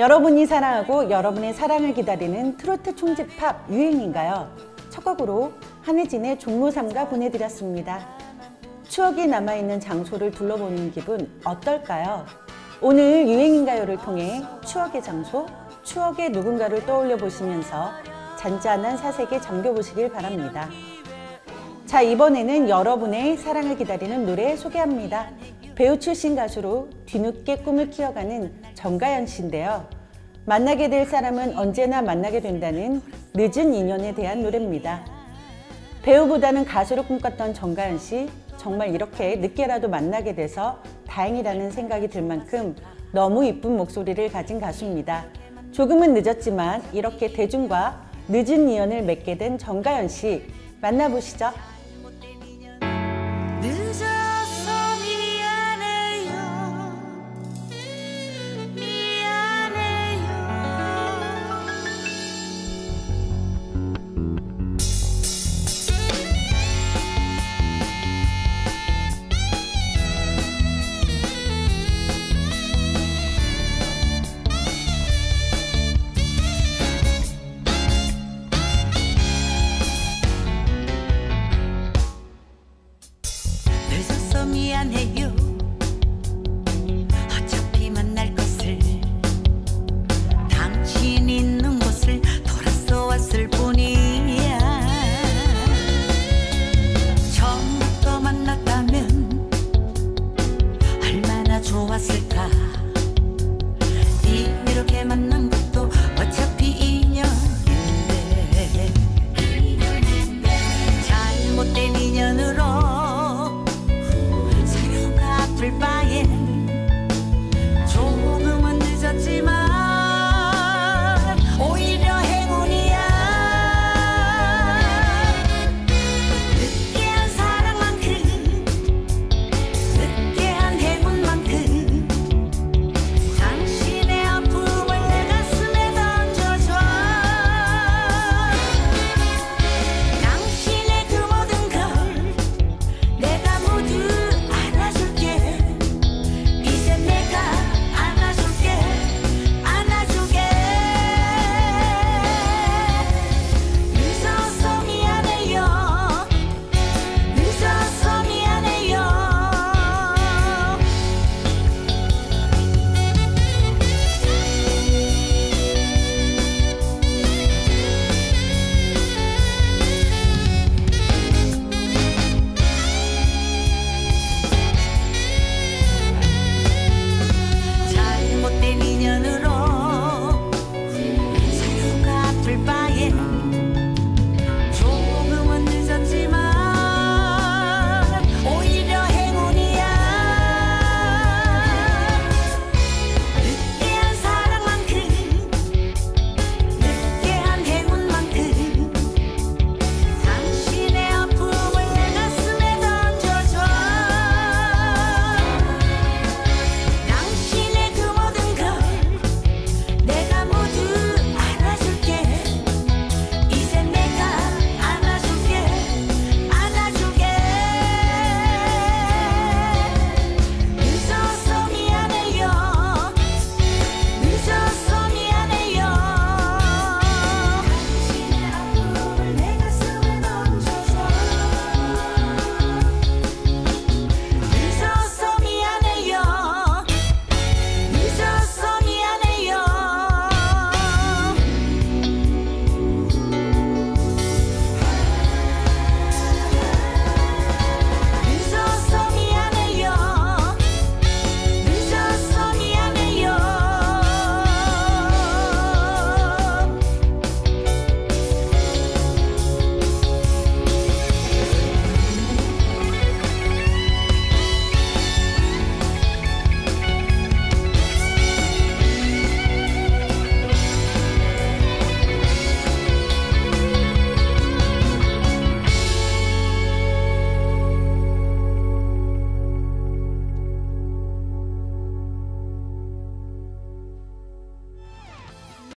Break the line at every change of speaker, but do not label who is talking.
여러분이 사랑하고 여러분의 사랑을 기다리는 트로트 총집합 유행인가요? 첫 곡으로 한혜진의 종로삼가 보내드렸습니다. 추억이 남아있는 장소를 둘러보는 기분 어떨까요? 오늘 유행인가요를 통해 추억의 장소, 추억의 누군가를 떠올려 보시면서 잔잔한 사색에 잠겨보시길 바랍니다. 자, 이번에는 여러분의 사랑을 기다리는 노래 소개합니다. 배우 출신 가수로 뒤늦게 꿈을 키워가는 정가연 씨인데요. 만나게 될 사람은 언제나 만나게 된다는 늦은 인연에 대한 노래입니다. 배우보다는 가수로 꿈꿨던 정가연 씨, 정말 이렇게 늦게라도 만나게 돼서 다행이라는 생각이 들 만큼 너무 이쁜 목소리를 가진 가수입니다. 조금은 늦었지만 이렇게 대중과 늦은 인연을 맺게 된 정가연 씨 만나보시죠.